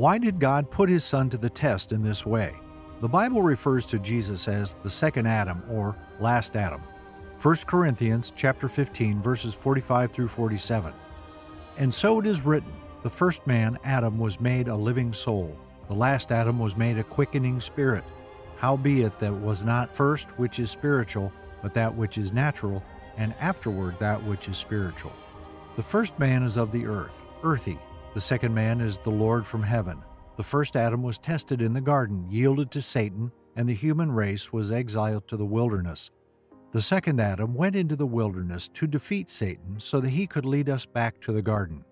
Why did God put his son to the test in this way? The Bible refers to Jesus as the second Adam or last Adam. 1 Corinthians chapter 15 verses 45 through 47. And so it is written, the first man Adam was made a living soul, the last Adam was made a quickening spirit. Howbeit that was not first which is spiritual, but that which is natural, and afterward that which is spiritual. The first man is of the earth, earthy. The second man is the Lord from heaven. The first Adam was tested in the garden, yielded to Satan, and the human race was exiled to the wilderness. The second Adam went into the wilderness to defeat Satan so that he could lead us back to the garden.